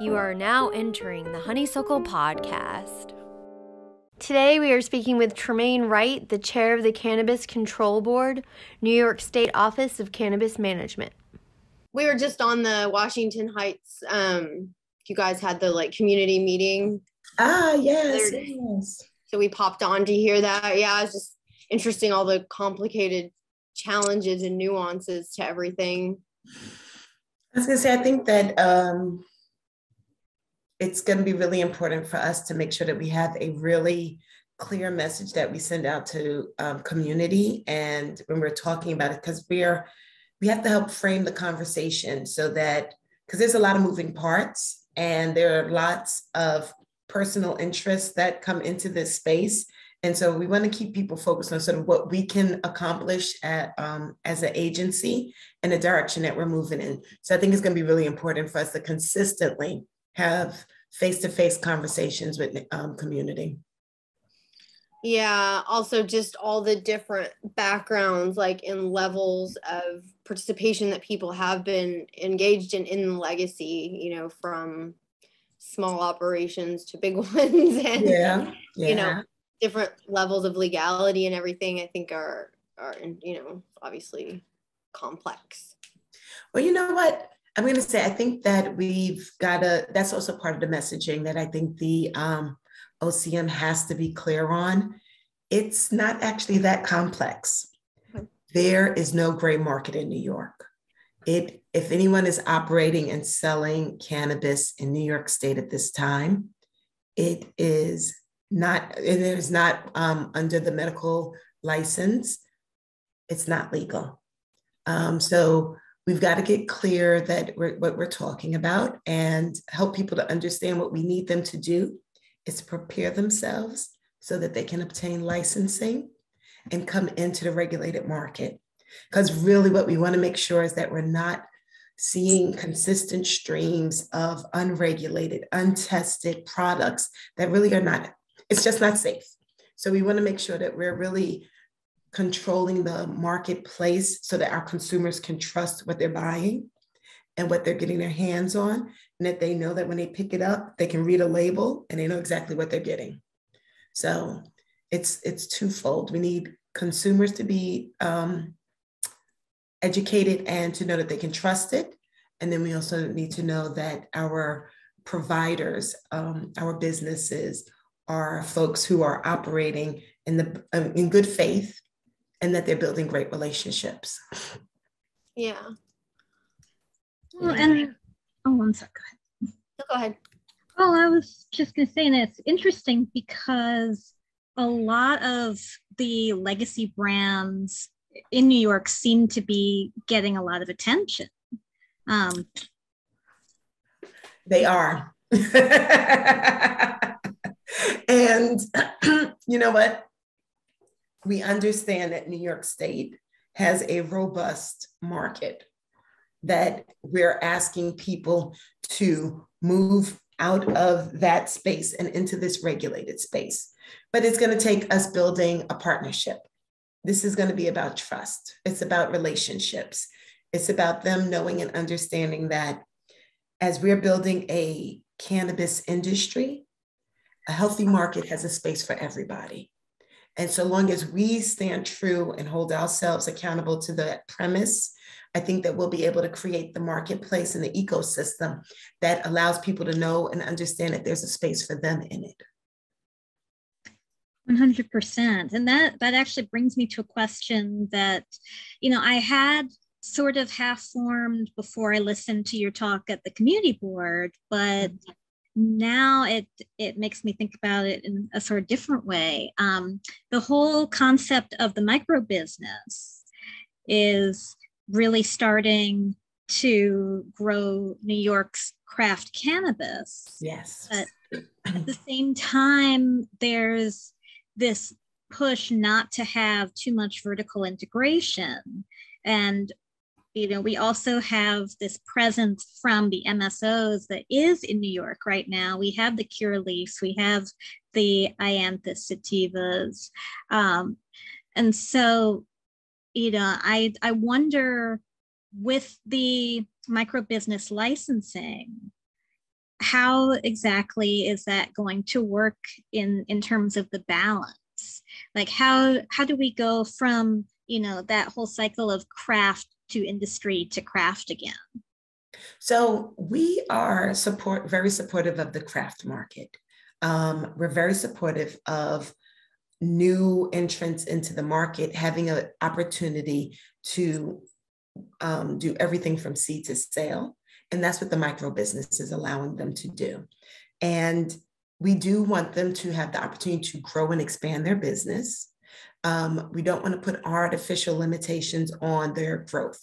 You are now entering the Honeysuckle Podcast. Today, we are speaking with Tremaine Wright, the chair of the Cannabis Control Board, New York State Office of Cannabis Management. We were just on the Washington Heights. Um, you guys had the like community meeting. Ah, yes, yes. So we popped on to hear that. Yeah, it's just interesting all the complicated challenges and nuances to everything. I was gonna say, I think that um, it's going to be really important for us to make sure that we have a really clear message that we send out to um, community and when we're talking about it because we're we have to help frame the conversation so that because there's a lot of moving parts and there are lots of personal interests that come into this space and so we want to keep people focused on sort of what we can accomplish at, um, as an agency and the direction that we're moving in. So I think it's going to be really important for us to consistently have face-to-face conversations with um, community. Yeah also just all the different backgrounds like in levels of participation that people have been engaged in in legacy you know from small operations to big ones and yeah, yeah. you know different levels of legality and everything i think are are you know obviously complex. Well you know what I'm going to say, I think that we've got to, that's also part of the messaging that I think the um, OCM has to be clear on. It's not actually that complex. There is no gray market in New York. It, if anyone is operating and selling cannabis in New York State at this time, it is not, it is not um, under the medical license. It's not legal. Um, so we've got to get clear that we're, what we're talking about and help people to understand what we need them to do is prepare themselves so that they can obtain licensing and come into the regulated market. Because really, what we want to make sure is that we're not seeing consistent streams of unregulated, untested products that really are not, it's just not safe. So we want to make sure that we're really controlling the marketplace so that our consumers can trust what they're buying and what they're getting their hands on, and that they know that when they pick it up, they can read a label and they know exactly what they're getting. So it's it's twofold. We need consumers to be um, educated and to know that they can trust it, and then we also need to know that our providers, um, our businesses, are folks who are operating in the in good faith and that they're building great relationships. Yeah. Well, and oh, I'm sorry. Go ahead. No, go ahead. Oh, I was just going to say, and it's interesting because a lot of the legacy brands in New York seem to be getting a lot of attention. Um, they are. and you know what? We understand that New York State has a robust market that we're asking people to move out of that space and into this regulated space. But it's going to take us building a partnership. This is going to be about trust, it's about relationships, it's about them knowing and understanding that as we're building a cannabis industry, a healthy market has a space for everybody. And so long as we stand true and hold ourselves accountable to that premise, I think that we'll be able to create the marketplace and the ecosystem that allows people to know and understand that there's a space for them in it. 100% and that that actually brings me to a question that you know i had sort of half formed before i listened to your talk at the community board but mm-hmm now it it makes me think about it in a sort of different way. Um, the whole concept of the micro business is really starting to grow New York's craft cannabis. Yes. But at the same time, there's this push not to have too much vertical integration. And you know, we also have this presence from the MSOs that is in New York right now. We have the Curaleafs, we have the Ianthus sativas. Um, and so, you know, I, I wonder with the micro business licensing, how exactly is that going to work in in terms of the balance like how how do we go from you know that whole cycle of craft to industry to craft again so we are support very supportive of the craft market um, we're very supportive of new entrants into the market having an opportunity to um, do everything from seed to sale and that's what the micro business is allowing them to do. And we do want them to have the opportunity to grow and expand their business. Um, we don't want to put artificial limitations on their growth,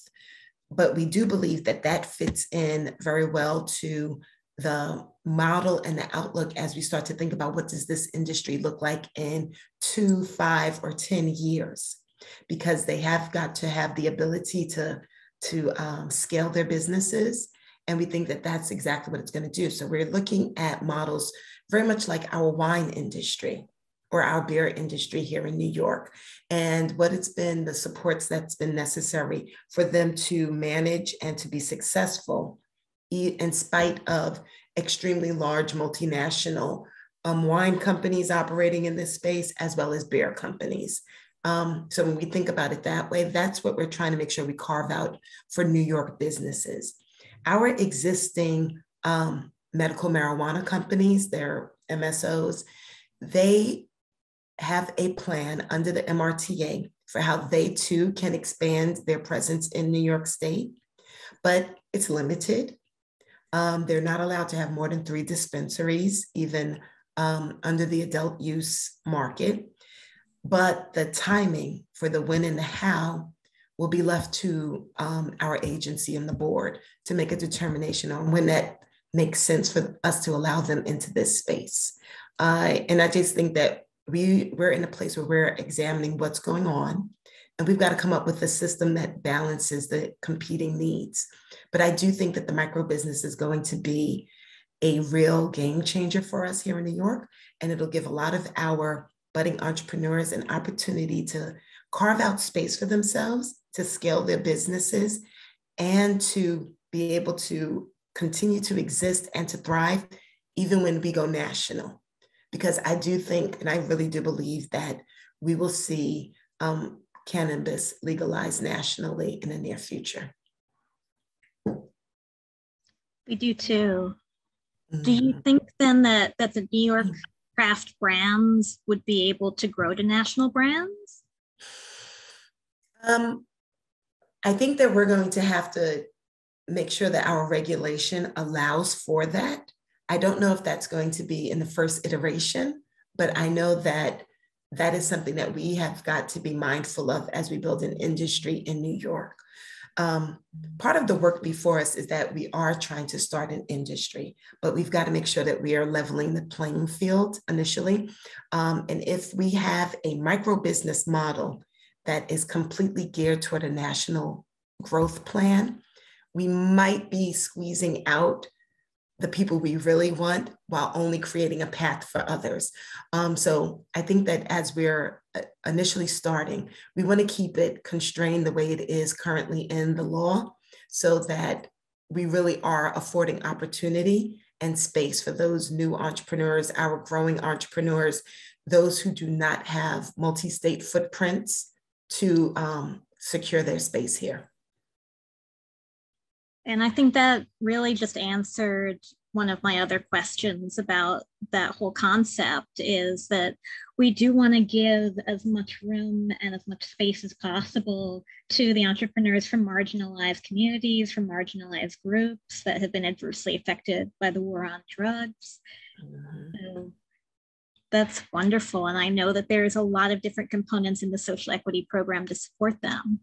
but we do believe that that fits in very well to the model and the outlook as we start to think about what does this industry look like in two, five, or 10 years, because they have got to have the ability to, to um, scale their businesses and we think that that's exactly what it's going to do. So we're looking at models very much like our wine industry or our beer industry here in New York, and what it's been, the supports that's been necessary for them to manage and to be successful in spite of extremely large multinational um, wine companies operating in this space, as well as beer companies. Um, so when we think about it that way, that's what we're trying to make sure we carve out for New York businesses our existing um, medical marijuana companies, their MSOs, they have a plan under the MRTA for how they too can expand their presence in New York State, but it's limited. Um, they're not allowed to have more than three dispensaries, even um, under the adult use market. But the timing for the when and the how will be left to um, our agency and the board to make a determination on when that makes sense for us to allow them into this space. Uh, and I just think that we, we're in a place where we're examining what's going on and we've got to come up with a system that balances the competing needs. But I do think that the micro business is going to be a real game changer for us here in New York, and it'll give a lot of our budding entrepreneurs an opportunity to carve out space for themselves to scale their businesses and to be able to continue to exist and to thrive even when we go national. Because I do think, and I really do believe that we will see um, cannabis legalized nationally in the near future. We do too. Mm. Do you mm-hmm. think then that, that the New York mm. craft brands would be able to grow to national brands? Um, I think that we're going to have to make sure that our regulation allows for that. I don't know if that's going to be in the first iteration, but I know that that is something that we have got to be mindful of as we build an industry in New York. Um, part of the work before us is that we are trying to start an industry, but we've got to make sure that we are leveling the playing field initially. Um, and if we have a micro business model that is completely geared toward a national growth plan, we might be squeezing out the people we really want while only creating a path for others. Um, so I think that as we're uh, initially starting, we want to keep it constrained the way it is currently in the law so that we really are affording opportunity and space for those new entrepreneurs, our growing entrepreneurs, those who do not have multi state footprints to um, secure their space here. And I think that really just answered one of my other questions about that whole concept is that we do want to give as much room and as much space as possible to the entrepreneurs from marginalized communities, from marginalized groups that have been adversely affected by the war on drugs. Mm-hmm. So that's wonderful. And I know that there's a lot of different components in the social equity program to support them.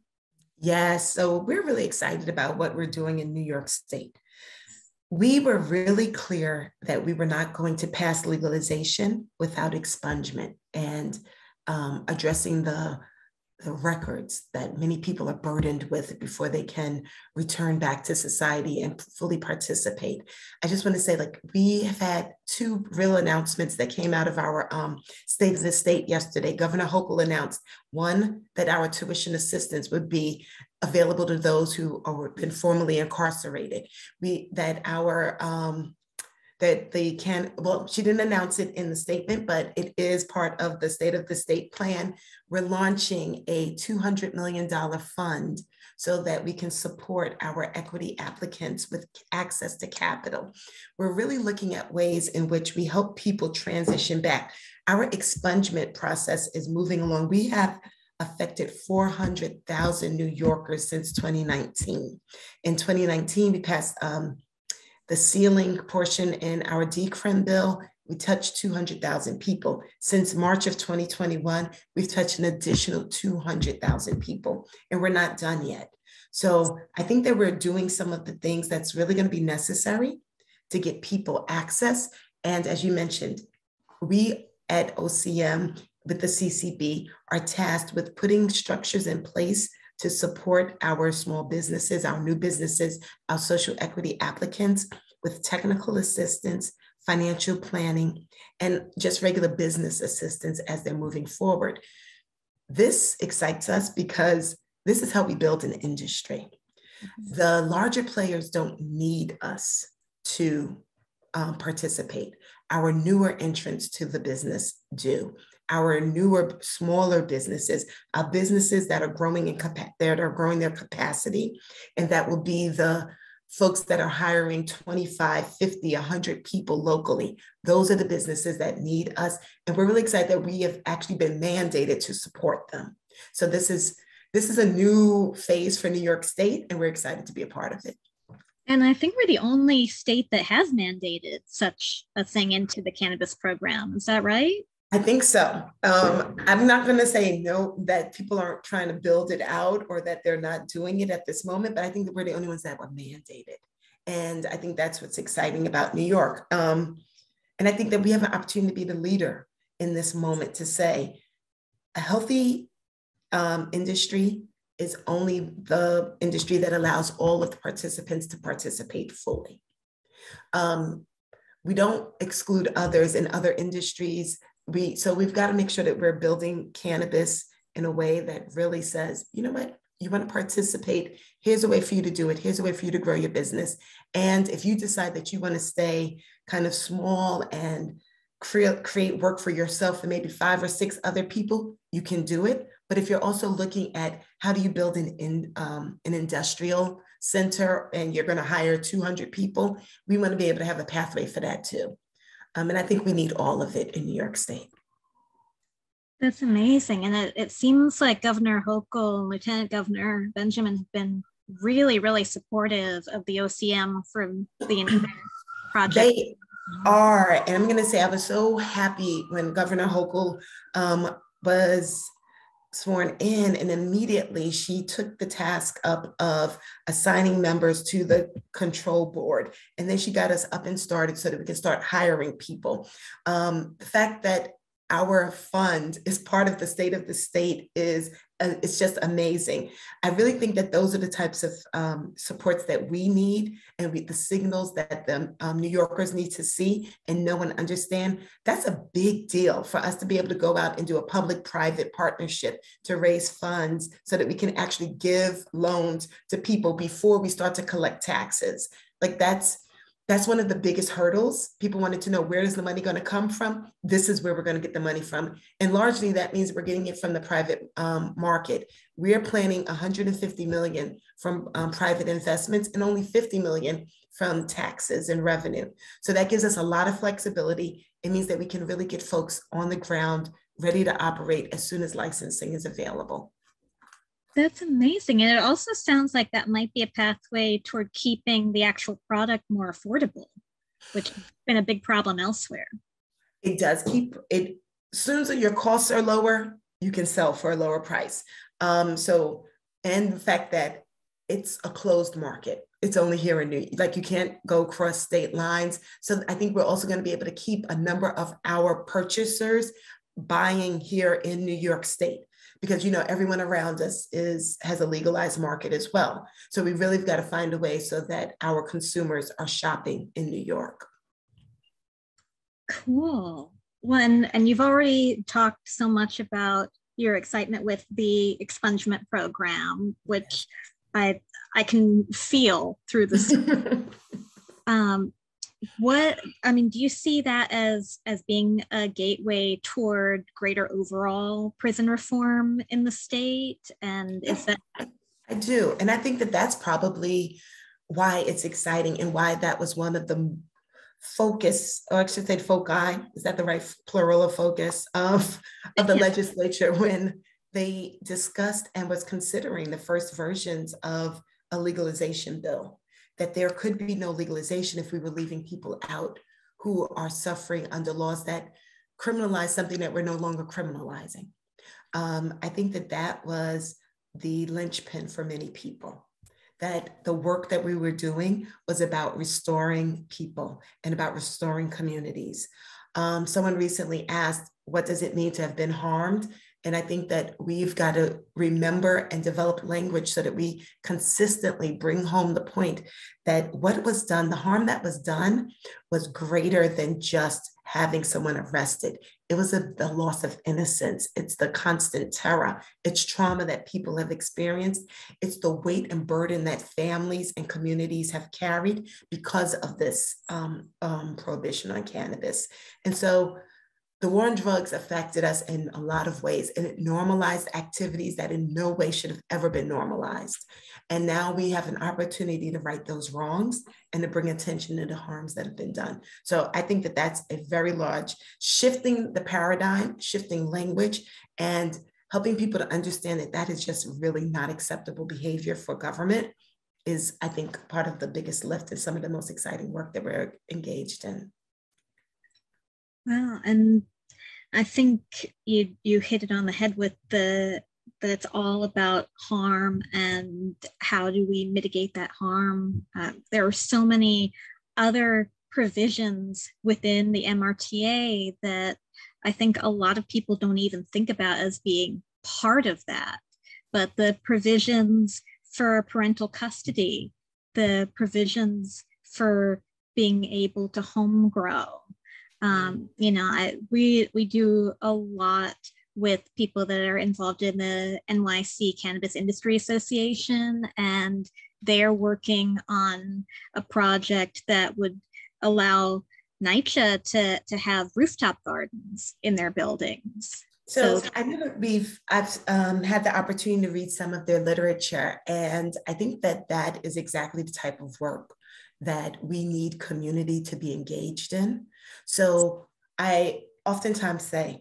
Yes. So we're really excited about what we're doing in New York State. We were really clear that we were not going to pass legalization without expungement and um, addressing the the records that many people are burdened with before they can return back to society and fully participate. I just want to say, like, we have had two real announcements that came out of our um, state of the state yesterday. Governor Hochul announced one that our tuition assistance would be available to those who are been incarcerated. We that our um, that the can well she didn't announce it in the statement but it is part of the state of the state plan. We're launching a $200 million fund so that we can support our equity applicants with access to capital. We're really looking at ways in which we help people transition back. Our expungement process is moving along. We have affected 400,000 New Yorkers since 2019. In 2019, we passed um, the sealing portion in our decrim bill. We touched 200,000 people. Since March of 2021, we've touched an additional 200,000 people, and we're not done yet. So I think that we're doing some of the things that's really going to be necessary to get people access. And as you mentioned, we at OCM with the CCB are tasked with putting structures in place to support our small businesses, our new businesses, our social equity applicants with technical assistance, financial planning, and just regular business assistance as they're moving forward. This excites us because this is how we build an industry. Mm-hmm. The larger players don't need us to um, participate. Our newer entrants to the business do our newer, smaller businesses, uh, businesses that are growing in that are growing their capacity, and that will be the folks that are hiring 25, 50, 100 people locally. Those are the businesses that need us, and we're really excited that we have actually been mandated to support them. So this is this is a new phase for New York State, and we're excited to be a part of it. And I think we're the only state that has mandated such a thing into the cannabis program. Is that right? I think so. Um, I'm not going to say no that people aren't trying to build it out or that they're not doing it at this moment, but I think that we're the only ones that were mandated. And I think that's what's exciting about New York. Um, and I think that we have an opportunity to be the leader in this moment to say a healthy um, industry is only the industry that allows all of the participants to participate fully. Um, we don't exclude others in other industries we so we've got to make sure that we're building cannabis in a way that really says, you know what, you want to participate. Here's a way for you to do it. Here's a way for you to grow your business. And if you decide that you want to stay kind of small and create create work for yourself and maybe five or six other people, you can do it. But if you're also looking at how do you build an in, um, an industrial center and you're going to hire 200 people, we want to be able to have a pathway for that too. Um, and I think we need all of it in New York State. That's amazing. And it, it seems like Governor Hochul and Lieutenant Governor Benjamin have been really, really supportive of the OCM from the entire project. They are. And I'm going to say I was so happy when Governor Hochul um, was sworn in and immediately she took the task up of assigning members to the control board. And then she got us up and started so that we can start hiring people. Um, the fact that our fund is part of the state of the state is uh, it's just amazing. I really think that those are the types of um, supports that we need and we, the signals that the um, New Yorkers need to see and know and understand. That's a big deal for us to be able to go out and do a public-private partnership to raise funds so that we can actually give loans to people before we start to collect taxes. Like that's that's one of the biggest hurdles. People wanted to know where is the money going to come from? This is where we're going to get the money from. And largely that means we're getting it from the private um, market. We are planning 150 million from um, private investments and only 50 million from taxes and revenue. So that gives us a lot of flexibility. It means that we can really get folks on the ground ready to operate as soon as licensing is available. That's amazing. And it also sounds like that might be a pathway toward keeping the actual product more affordable, which has been a big problem elsewhere. It does keep it, as soon as your costs are lower, you can sell for a lower price. Um, so, and the fact that it's a closed market. It's only here in New York. like you can't go across state lines. So I think we're also going to be able to keep a number of our purchasers buying here in New York State because you know everyone around us is has a legalized market as well. So we really have got to find a way so that our consumers are shopping in New York. Cool. One, and you've already talked so much about your excitement with the expungement program, which I I can feel through this. um, what i mean do you see that as as being a gateway toward greater overall prison reform in the state? And is that i do. And i think that that's probably why it's exciting and why that was one of the focus or i should say foci is that the right plural of focus of of the legislature when they discussed and was considering the first versions of a legalization bill that there could be no legalization if we were leaving people out who are suffering under laws that criminalize something that we're no longer criminalizing. Um, I think that that was the linchpin for many people. That the work that we were doing was about restoring people and about restoring communities. Um, someone recently asked, What does it mean to have been harmed? And I think that we've got to remember and develop language so that we consistently bring home the point that what was done, the harm that was done, was greater than just having someone arrested. It was a, the loss of innocence. It's the constant terror. It's trauma that people have experienced. It's the weight and burden that families and communities have carried because of this um, um, prohibition on cannabis. And so the war on drugs affected us in a lot of ways, and it normalized activities that in no way should have ever been normalized. And now we have an opportunity to right those wrongs and to bring attention to the harms that have been done. So I think that that's a very large shifting the paradigm, shifting language, and helping people to understand that that is just really not acceptable behavior for government is, I think, part of the biggest lift and some of the most exciting work that we're engaged in. Well, and I think you you hit it on the head with the that it's all about harm and how do we mitigate that harm. Uh, there are so many other provisions within the MRTA that I think a lot of people don't even think about as being part of that. But the provisions for parental custody, the provisions for being able to home grow, um, you know, I, we we do a lot with people that are involved in the NYC Cannabis Industry Association, and they're working on a project that would allow NYCHA to to have rooftop gardens in their buildings. So, so I know we've I've um, had the opportunity to read some of their literature, and I think that that is exactly the type of work that we need community to be engaged in. So I oftentimes say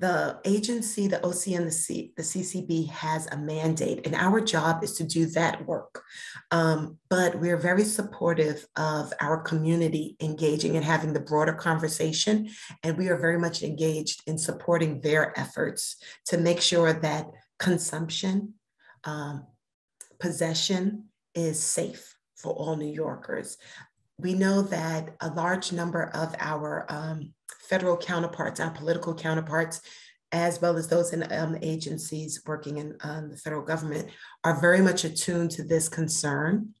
the agency, the OCM, the, C, the CCB has a mandate, and our job is to do that work. Um, but we're very supportive of our community engaging and having the broader conversation, and we are very much engaged in supporting their efforts to make sure that consumption, um, possession is safe for all New Yorkers. We know that a large number of our um, federal counterparts, our political counterparts, as well as those in um, agencies working in um, the federal government, are very much attuned to this concern.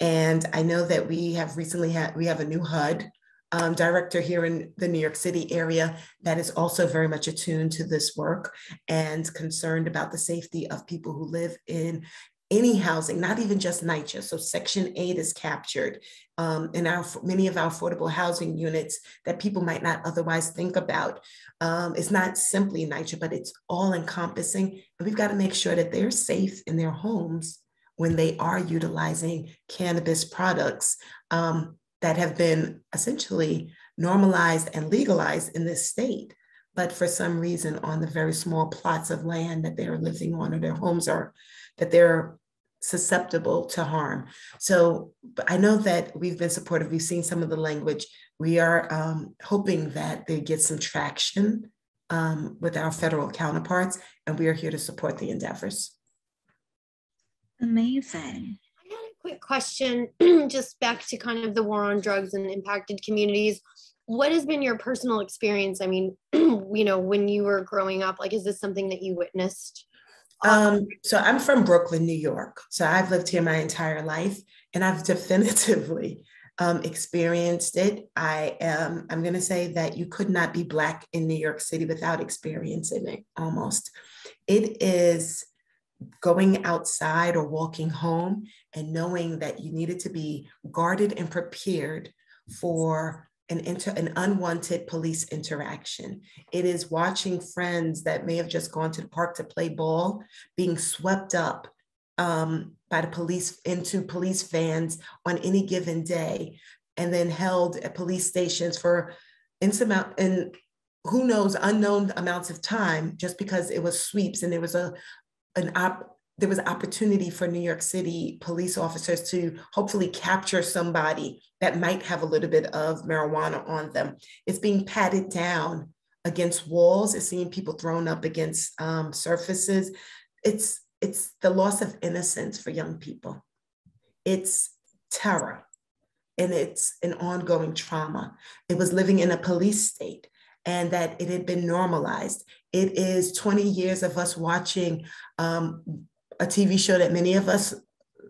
And I know that we have recently had, we have a new HUD um, director here in the New York City area that is also very much attuned to this work and concerned about the safety of people who live in any housing, not even just NYCHA. So Section 8 is captured um, in our many of our affordable housing units that people might not otherwise think about. Um, it's not simply NYCHA, but it's all encompassing. And we've got to make sure that they're safe in their homes when they are utilizing cannabis products um, that have been essentially normalized and legalized in this state but for some reason on the very small plots of land that they're living on or their homes are that they're susceptible to harm. So I know that we've been supportive. We've seen some of the language. We are um, hoping that they get some traction um, with our federal counterparts, and we are here to support the endeavors. Amazing. I got a quick question, just back to kind of the war on drugs and impacted communities. What has been your personal experience? I mean, you know, when you were growing up, like, is this something that you witnessed? Um, so I'm from Brooklyn, New York. So I've lived here my entire life and I've definitively um, experienced it. I am, I'm going to say that you could not be Black in New York City without experiencing it almost. It is going outside or walking home and knowing that you needed to be guarded and prepared for an inter, an unwanted police interaction. It is watching friends that may have just gone to the park to play ball being swept up um, by the police into police vans on any given day, and then held at police stations for insurmount and who knows unknown amounts of time just because it was sweeps and there was a an op there was opportunity for New York City police officers to hopefully capture somebody that might have a little bit of marijuana on them. It's being patted down against walls. It's seeing people thrown up against um, surfaces. It's it's the loss of innocence for young people. It's terror, and it's an ongoing trauma. It was living in a police state, and that it had been normalized. It is 20 years of us watching um, a TV show that many of us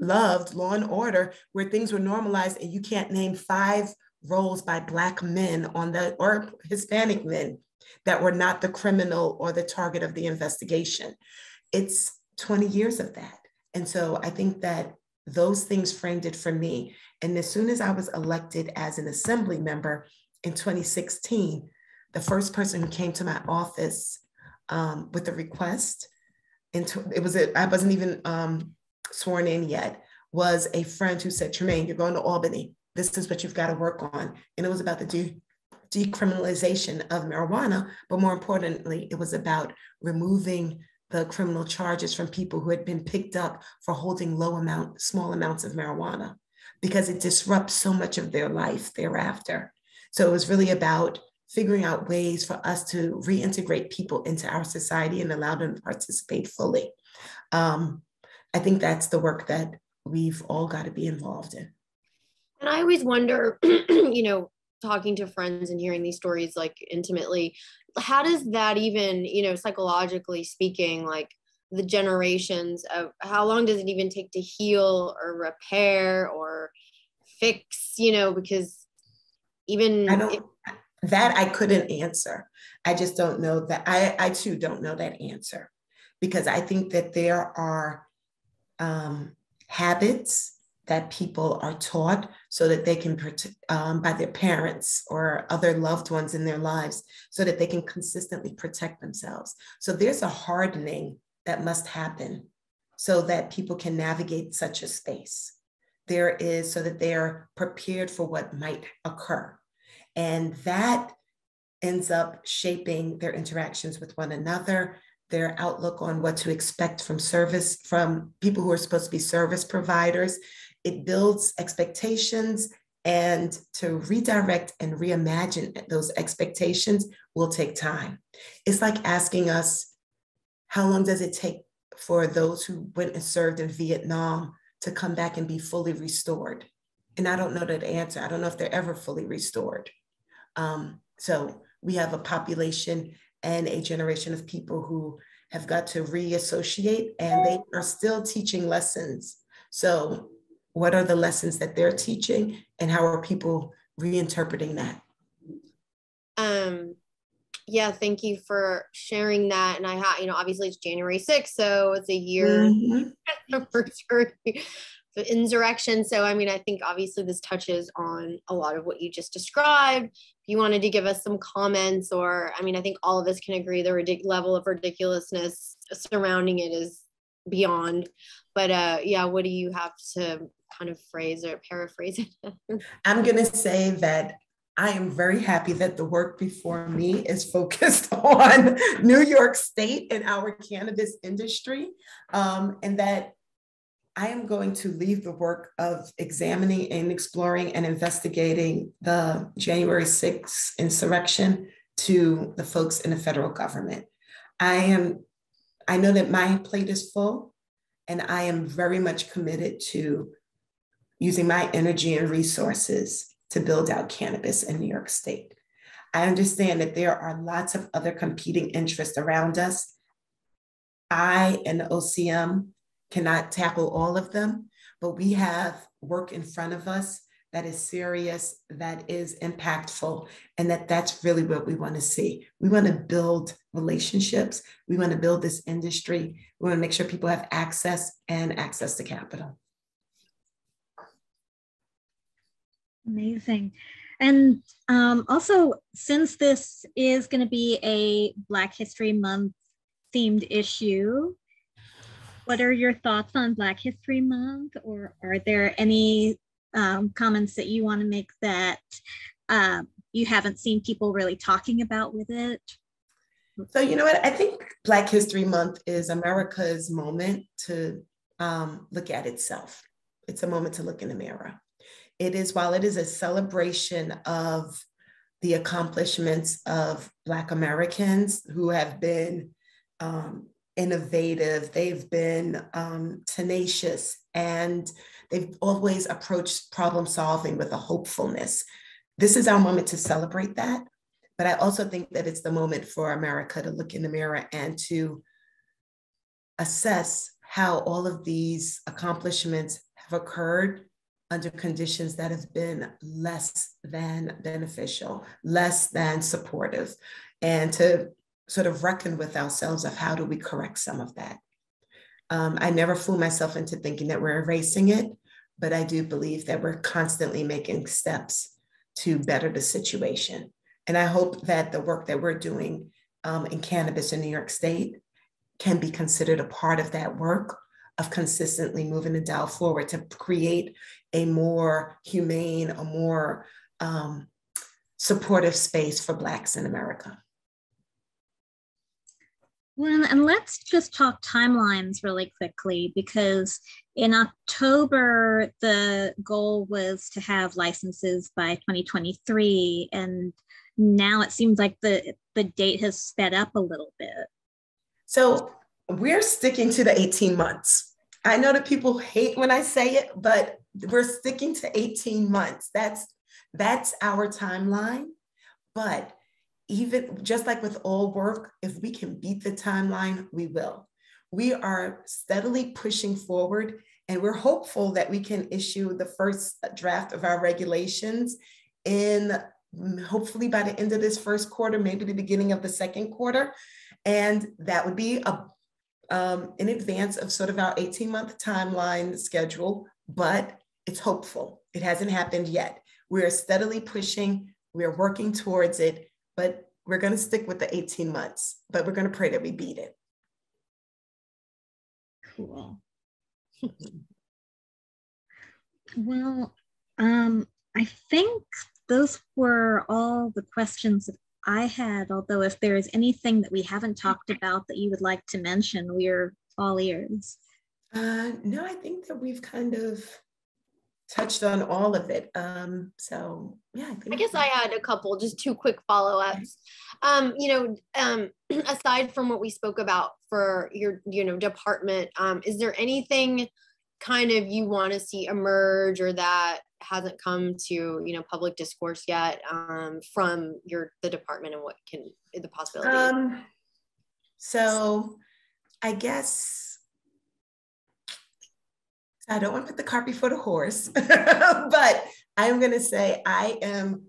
loved, Law and Order, where things were normalized and you can't name five roles by Black men on the, or Hispanic men that were not the criminal or the target of the investigation. It's 20 years of that. And so I think that those things framed it for me. And as soon as I was elected as an assembly member in 2016, the first person who came to my office um, with a request into it was a, I wasn't even um, sworn in yet was a friend who said, Tremaine, you're going to Albany. This is what you've got to work on. And it was about the de- decriminalization of marijuana, but more importantly, it was about removing the criminal charges from people who had been picked up for holding low amount, small amounts of marijuana, because it disrupts so much of their life thereafter. So it was really about figuring out ways for us to reintegrate people into our society and allow them to participate fully. Um, I think that's the work that we've all got to be involved in. And I always wonder, you know, talking to friends and hearing these stories like intimately, how does that even, you know, psychologically speaking, like the generations of how long does it even take to heal or repair or fix, you know, because even I don't, that I couldn't answer. I just don't know that. I, I too don't know that answer because I think that there are um, habits that people are taught so that they can, um, by their parents or other loved ones in their lives, so that they can consistently protect themselves. So there's a hardening that must happen so that people can navigate such a space. There is so that they are prepared for what might occur. And that ends up shaping their interactions with one another, their outlook on what to expect from service, from people who are supposed to be service providers. It builds expectations, and to redirect and reimagine those expectations will take time. It's like asking us, how long does it take for those who went and served in Vietnam to come back and be fully restored? And I don't know that answer. I don't know if they're ever fully restored. Um, so we have a population and a generation of people who have got to reassociate and they are still teaching lessons. So, what are the lessons that they're teaching and how are people reinterpreting that? Um, yeah, thank you for sharing that. And I have, you know, obviously it's January 6th, so it's a year mm-hmm. the insurrection. So, I mean, I think obviously this touches on a lot of what you just described. If you wanted to give us some comments, or I mean, I think all of us can agree the ridic- level of ridiculousness surrounding it is beyond. But uh, yeah, what do you have to kind of phrase or paraphrase it? I'm going to say that I am very happy that the work before me is focused on New York State and our cannabis industry, um, and that I am going to leave the work of examining and exploring and investigating the January 6th insurrection to the folks in the federal government. I am, I know that my plate is full, and I am very much committed to using my energy and resources to build out cannabis in New York State. I understand that there are lots of other competing interests around us. I and the OCM cannot tackle all of them, but we have work in front of us that is serious, that is impactful, and that that's really what we want to see. We want to build relationships. We want to build this industry. We want to make sure people have access and access to capital. Amazing. And um, also, since this is going to be a Black History Month themed issue, what are your thoughts on Black History Month? Or are there any um, comments that you want to make that uh, you haven't seen people really talking about with it? So, you know what? I think Black History Month is America's moment to um, look at itself. It's a moment to look in the mirror. It is, while it is a celebration of the accomplishments of Black Americans who have been um, innovative, they've been um, tenacious, and they've always approached problem solving with a hopefulness. This is our moment to celebrate that. But I also think that it's the moment for America to look in the mirror and to assess how all of these accomplishments have occurred under conditions that have been less than beneficial, less than supportive, and to sort of reckon with ourselves of how do we correct some of that. Um, I never fool myself into thinking that we're erasing it, but I do believe that we're constantly making steps to better the situation. And I hope that the work that we're doing um, in cannabis in New York State can be considered a part of that work of consistently moving the dial forward to create a more humane, a more um, supportive space for Blacks in America. Well, and let's just talk timelines really quickly because in October, the goal was to have licenses by 2023. And now it seems like the the date has sped up a little bit. So we're sticking to the 18 months. I know that people hate when I say it, but we're sticking to 18 months. That's that's our timeline. But even just like with all work, if we can beat the timeline, we will. We are steadily pushing forward and we're hopeful that we can issue the first draft of our regulations in hopefully by the end of this first quarter, maybe the beginning of the second quarter. And that would be a, um, in advance of sort of our 18 month timeline schedule, but it's hopeful. It hasn't happened yet. We're steadily pushing, we're working towards it, but we're going to stick with the 18 months, but we're going to pray that we beat it. Cool. well, um, I think those were all the questions that I had. Although, if there is anything that we haven't talked about that you would like to mention, we're all ears. Uh, no, I think that we've kind of touched on all of it. Um, so yeah, I, I guess I had a couple, just two quick follow-ups. Um, you know, um, aside from what we spoke about for your, you know, department, um, is there anything kind of you want to see emerge or that hasn't come to you know public discourse yet um, from your the department and what can the possibility um, so i guess i don't want to put the cart before the horse but i'm going to say i am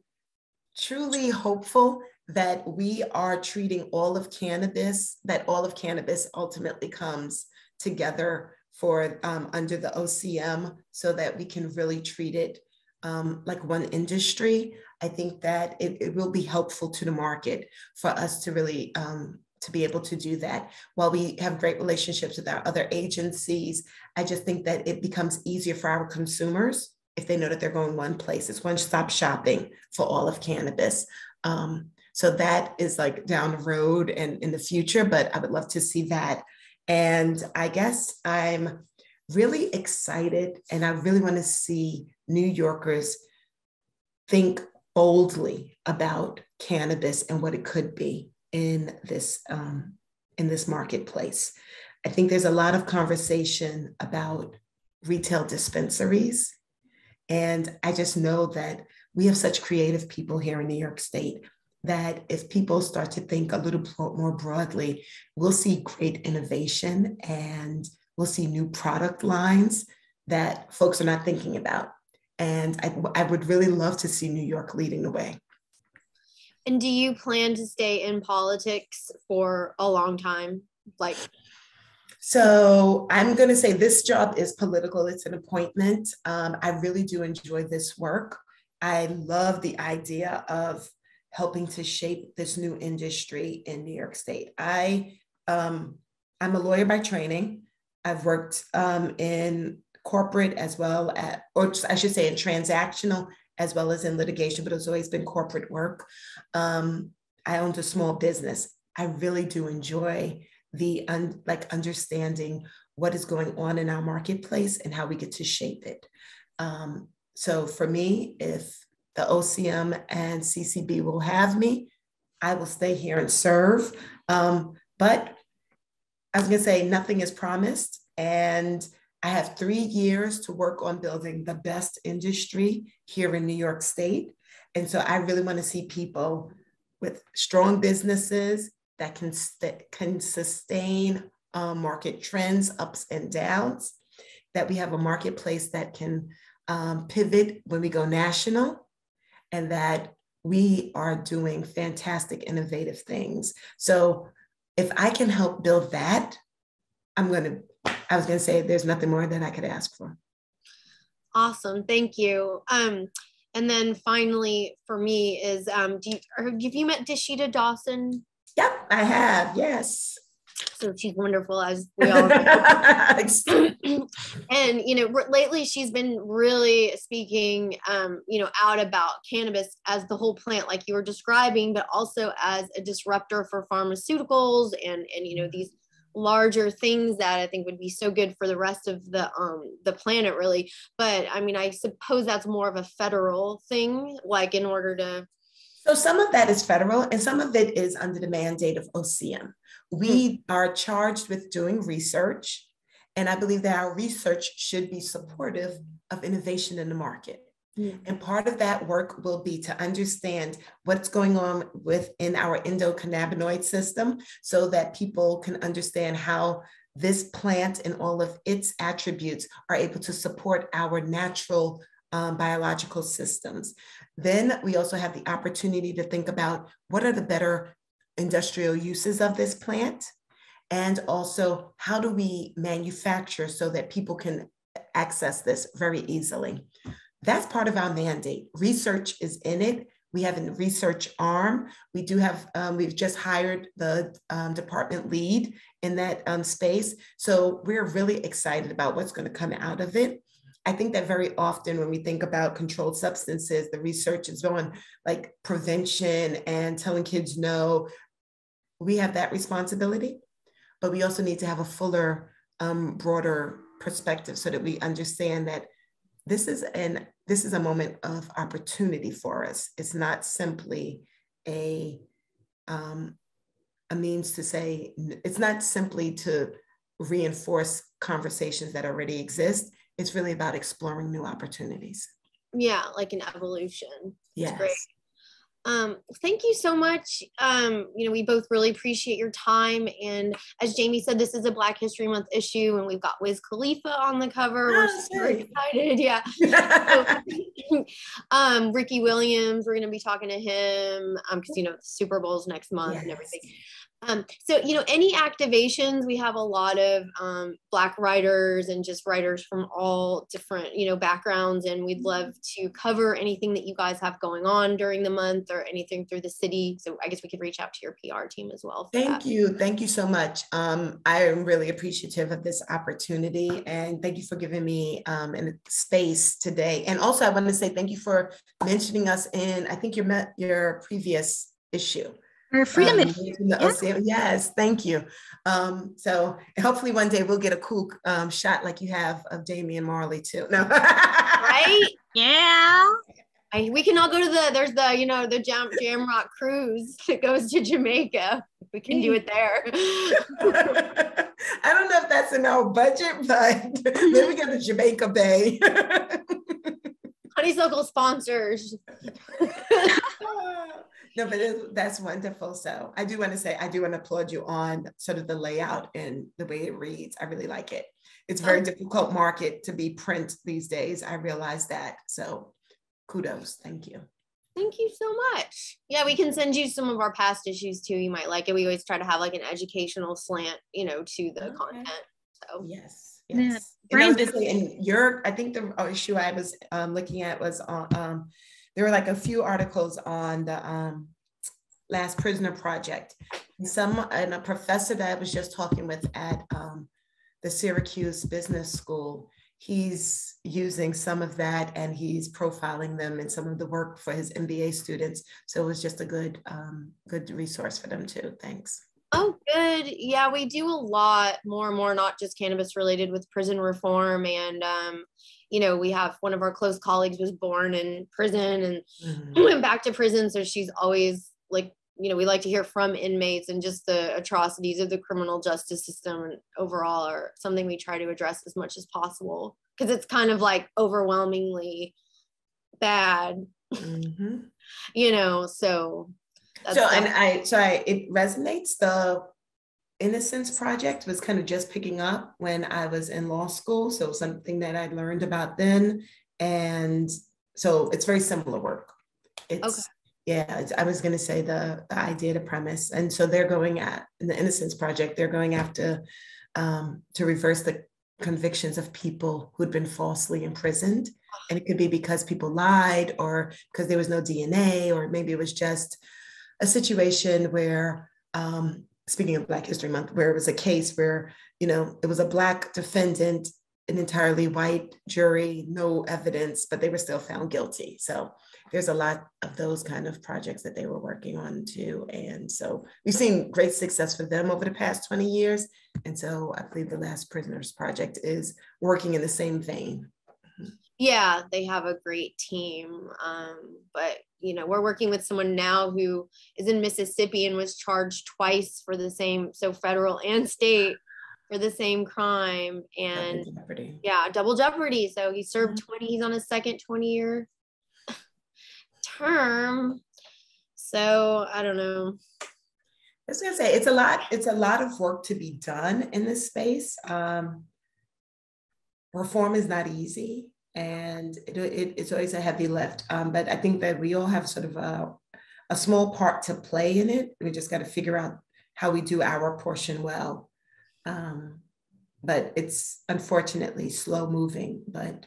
truly hopeful that we are treating all of cannabis that all of cannabis ultimately comes together for um, under the OCM so that we can really treat it um, like one industry. I think that it, it, will be helpful to the market for us to really um, to be able to do that. While we have great relationships with our other agencies, I just think that it becomes easier for our consumers if they know that they're going one place. It's one stop shopping for all of cannabis. Um, so that is like down the road and in the future, but I would love to see that and I guess I'm really excited and I really want to see New Yorkers think boldly about cannabis and what it could be in this um, in this marketplace. I think there's a lot of conversation about retail dispensaries. And I just know that we have such creative people here in New York State that if people start to think a little more broadly, we'll see great innovation and we'll see new product lines that folks are not thinking about. And I, I would really love to see New York leading the way. And do you plan to stay in politics for a long time? Like, so I'm going to say this job is political. It's an appointment. Um, I really do enjoy this work. I love the idea of helping to shape this new industry in New York State. I um, I'm a lawyer by training. I've worked um, in corporate as well as, or I should say, in transactional as well as in litigation, but it's always been corporate work. Um, I owned a small business. I really do enjoy the un, like understanding what is going on in our marketplace and how we get to shape it. Um, so for me, if the OCM and CCB will have me, I will stay here and serve. Um, but I was going to say nothing is promised, and I have three years to work on building the best industry here in New York State. And so I really want to see people with strong businesses that can, that can sustain uh, market trends, ups and downs, that we have a marketplace that can um, pivot when we go national, and that we are doing fantastic, innovative things. So if I can help build that, I'm going to I was going to say there's nothing more that I could ask for. Awesome. Thank you. Um, and then finally for me is um, do you, have you met Dasheeda Dawson? Yep, I have. Yes. So she's wonderful, as we all know. and you know, lately she's been really speaking, um, you know, out about cannabis as the whole plant, like you were describing, but also as a disruptor for pharmaceuticals and and you know these larger things that I think would be so good for the rest of the um the planet really. But I mean I suppose that's more of a federal thing like in order to so some of that is federal and some of it is under the mandate of OCM we mm-hmm. are charged with doing research and I believe that our research should be supportive of innovation in the market Mm. And part of that work will be to understand what's going on within our endocannabinoid system so that people can understand how this plant and all of its attributes are able to support our natural um, biological systems. Then we also have the opportunity to think about what are the better industrial uses of this plant? And also, how do we manufacture so that people can access this very easily? That's part of our mandate. Research is in it. We have a research arm. We do have, um, we've just hired the um, department lead in that um, space. So we're really excited about what's going to come out of it. I think that very often when we think about controlled substances, the research is on like prevention and telling kids no. We have that responsibility, but we also need to have a fuller, um, broader perspective so that we understand that this is an this is a moment of opportunity for us. It's not simply a um, a means to say it's not simply to reinforce conversations that already exist. It's really about exploring new opportunities. Yeah, like an evolution. Yes. Um, thank you so much. Um, you know, we both really appreciate your time. And as Jamie said, this is a Black History Month issue, and we've got Wiz Khalifa on the cover. We're oh, super excited. Yeah. so, um, Ricky Williams, we're going to be talking to him because, um, you know, Super Bowl's next month yes. and everything. Um, so, you know, any activations, we have a lot of um, Black writers and just writers from all different, you know, backgrounds. And we'd love to cover anything that you guys have going on during the month or anything through the city. So I guess we could reach out to your PR team as well. Thank that. you. Thank you so much. Um, I am really appreciative of this opportunity and thank you for giving me um, a space today. And also I want to say thank you for mentioning us in, I think your, met your previous issue. Or freedom um, yeah. Yes, thank you. Um, so hopefully one day we'll get a cool um, shot like you have of Damian Marley too. No. right? Yeah. I, we can all go to the there's the you know the jam Jamrock cruise that goes to Jamaica. We can do it there. I don't know if that's in our budget, but maybe we go to Jamaica Bay. Honeysuckle sponsors. No, but it, that's wonderful. So I do want to say, I do want to applaud you on sort of the layout and the way it reads. I really like it. It's a very oh. difficult market to be print these days. I realize that. So kudos. Thank you. Thank you so much. Yeah, we can send you some of our past issues too. You might like it. We always try to have like an educational slant, you know, to the okay. content. So yes, yes. Yeah. And, I was just saying, your, I think the issue I was um, looking at was on um, there were like a few articles on the um, Last Prisoner Project. Some and a professor that I was just talking with at um, the Syracuse Business School, he's using some of that and he's profiling them in some of the work for his MBA students. So it was just a good um, good resource for them too. Thanks. Oh, good. Yeah, we do a lot more and more, not just cannabis related with prison reform. And, um, you know, we have one of our close colleagues was born in prison and mm-hmm. went back to prison. So she's always like, you know, we like to hear from inmates and just the atrocities of the criminal justice system and overall are something we try to address as much as possible because it's kind of like overwhelmingly bad, mm-hmm. you know, so that's so and I so I it resonates. The Innocence Project was kind of just picking up when I was in law school. So something that I learned about then. And so it's very similar work. It's okay. yeah, it's, I was gonna say the the idea, the premise. And so they're going at in the Innocence Project, they're going after um, to reverse the convictions of people who'd been falsely imprisoned. And it could be because people lied or because there was no DNA, or maybe it was just a situation where, um, speaking of Black History Month, where it was a case where, you know, it was a Black defendant, an entirely white jury, no evidence, but they were still found guilty. So there's a lot of those kind of projects that they were working on too. And so we've seen great success for them over the past 20 years. And so I believe the Last Prisoners Project is working in the same vein. Yeah, they have a great team. Um, but you know we're working with someone now who is in mississippi and was charged twice for the same so federal and state for the same crime and double jeopardy. yeah double jeopardy so he served mm-hmm. 20 he's on his second 20 year term so i don't know I was gonna say it's a lot. It's a lot of work to be done in this space. Um, reform is not easy and it, it, it's always a heavy lift. Um, but I think that we all have sort of a, a small part to play in it. We just got to figure out how we do our portion well. Um, but it's unfortunately slow moving, but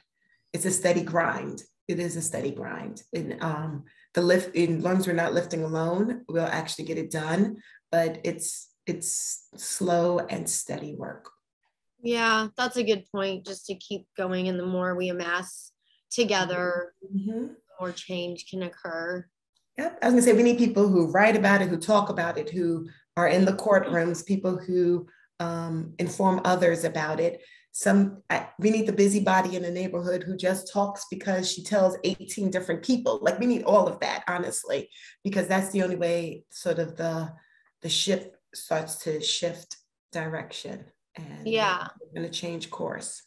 it's a steady grind. It is a steady grind. And um, the lift, in lungs, we're not lifting alone, we'll actually get it done. But it's it's slow and steady work. Yeah, that's a good point. Just to keep going, and the more we amass together, mm-hmm. more change can occur. Yep. I was gonna say we need people who write about it, who talk about it, who are in the courtrooms, people who um, inform others about it. Some I, we need the busybody in the neighborhood who just talks because she tells 18 different people. Like we need all of that, honestly, because that's the only way sort of the the ship starts to shift direction and yeah. going to change course.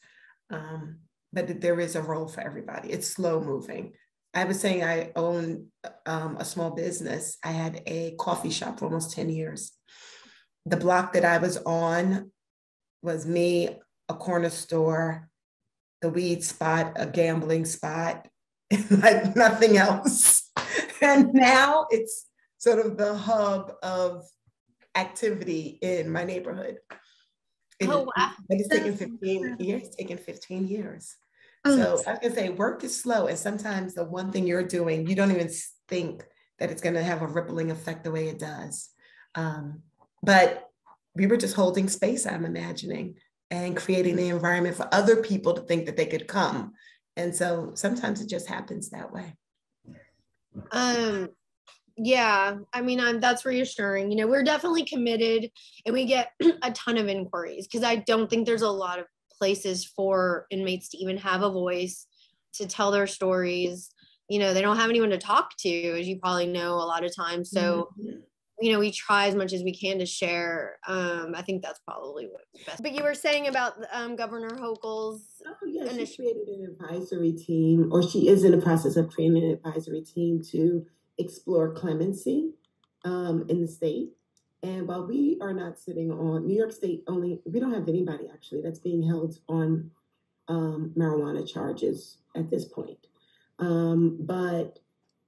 Um, but there is a role for everybody. It's slow moving. I was saying i own um, a small business. I had a coffee shop for almost 10 years. The block that i was on was me a corner store the weed spot a gambling spot like nothing else. And now it's sort of the hub of activity in my neighborhood oh, wow. It's taken 15 years, it's taken 15 years. Oh, so I can say work is slow. And sometimes the one thing you're doing, you don't even think that it's going to have a rippling effect the way it does. Um, but we were just holding space, I'm imagining, and creating the environment for other people to think that they could come. And so sometimes it just happens that way. Um, yeah i mean I'm, that's reassuring you know we're definitely committed and we get a ton of inquiries because i don't think there's a lot of places for inmates to even have a voice to tell their stories. You know they don't have anyone to talk to as you probably know a lot of times. So mm-hmm. you know we try as much as we can to share. Um i think that's probably what best but you were saying about um, governor hochul's oh yeah she created an advisory team or she is in the process of creating an advisory team to explore clemency um, in the state. And while we are not sitting on New York State, only we don't have anybody actually that's being held on um, marijuana charges at this point. Um, but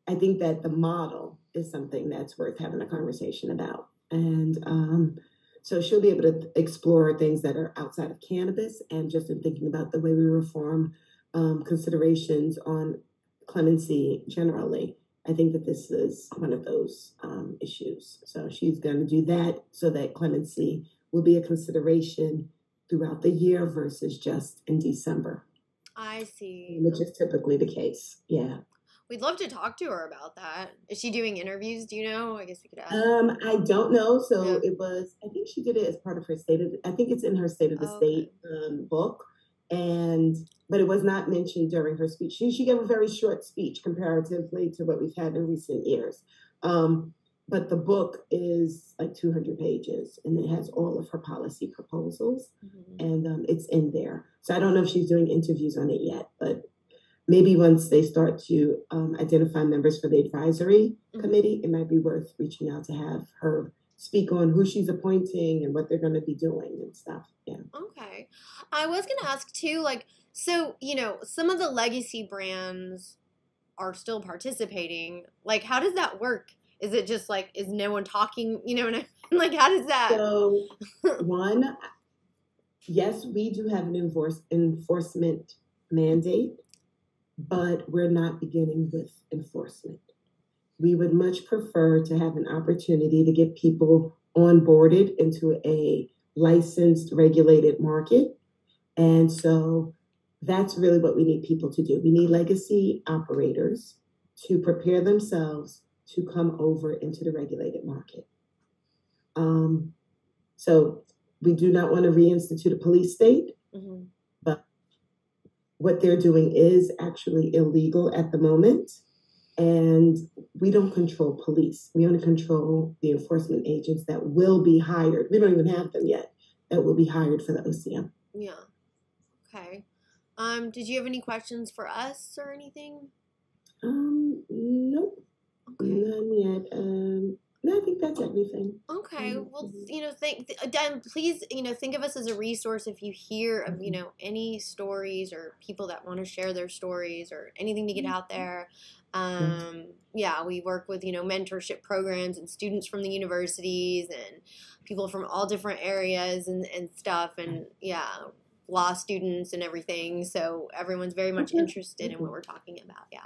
I think that the model is something that's worth having a conversation about. And um, so she'll be able to explore things that are outside of cannabis and just in thinking about the way we reform um, considerations on clemency generally. I think that this is one of those um, issues. So she's going to do that so that clemency will be a consideration throughout the year versus just in December. I see. Which is typically the case. Yeah. We'd love to talk to her about that. Is she doing interviews? Do you know? I guess we could ask. Um, I don't know. So Yeah. it was. I think she did it as part of her state of. I think it's in her state of the Oh, okay. state um, book, and but it was not mentioned during her speech. She she gave a very short speech comparatively to what we've had in recent years. Um, but the book is like 200 pages, and it has all of her policy proposals Mhm. and um, it's in there. So I don't know if she's doing interviews on it yet, but maybe once they start to um, identify members for the advisory Mhm. committee, it might be worth reaching out to have her speak on who she's appointing and what they're going to be doing and stuff. Yeah. Okay. I was going to ask too, like, so, you know, some of the legacy brands are still participating. Like, how does that work? Is it just like, is no one talking? You know, I mean? like, how does that? So one, yes, we do have an enforce, enforcement mandate, but we're not beginning with enforcement. We would much prefer to have an opportunity to get people onboarded into a licensed, regulated market. And so that's really what we need people to do. We need legacy operators to prepare themselves to come over into the regulated market. Um, so we do not want to reinstitute a police state. Mhm. What they're doing is actually illegal at the moment. And we don't control police. We only control the enforcement agents that will be hired. We don't even have them yet that will be hired for the OCM. Yeah. Okay. Um, did you have any questions for us or anything? Um, nope, Okay. none yet. Um, I think that's everything. Okay. Mhm, Well, you know, think th- Dan, please, you know, think of us as a resource if you hear of, you Mhm. know, any stories or people that want to share their stories or anything to get Mm-hmm. out there. Um, yeah, we work with, you know, mentorship programs and students from the universities and people from all different areas and, and stuff. And yeah, law students and everything. So everyone's very much interested in Mhm. what we're talking about. Yeah.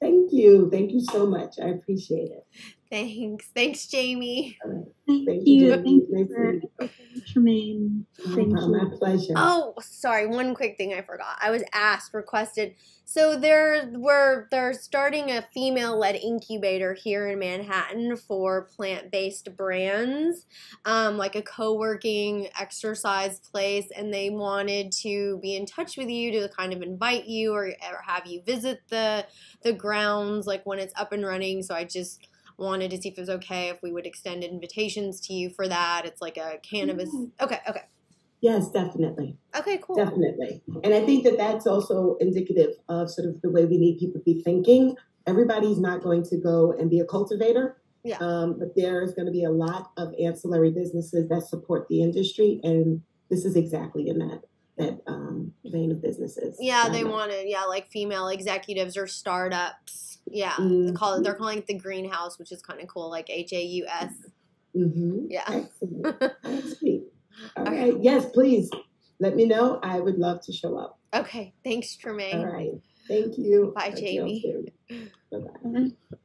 Thank you. Thank you so much. I appreciate it. Thanks. Thanks, Jamie. All right. Thank, Thank you, you. Jamie. Thank you for to meet everything, Tremaine. Thank problem. you. My pleasure. Oh, sorry. One quick thing I forgot. I was asked, requested. So there were they're starting a female-led incubator here in Manhattan for plant-based brands, um, like a co-working exercise place, and they wanted to be in touch with you to kind of invite you or, or have you visit the the grounds like when it's up and running. So I just wanted to see if it was okay if we would extend invitations to you for that. It's like a cannabis. Okay, okay, Yes, definitely. okay, cool. Definitely. And I think that that's also indicative of sort of the way we need people to be thinking. Everybody's not going to go and be a cultivator. Yeah. Um, but there's going to be a lot of ancillary businesses that support the industry. And this is exactly in that that um, vein of businesses. Yeah, they Um, wanted yeah, like female executives or startups. Yeah, Mhm. call it, they're calling it the greenhouse, which is kind of cool, like H A U S. mhm. Yeah. Excellent. That's sweet. All Okay. right. Yes, please let me know. I would love to show up. Okay, thanks, Tremaine. All right. Thank you. Bye, Talk to y'all Jamie. Bye-bye. Bye.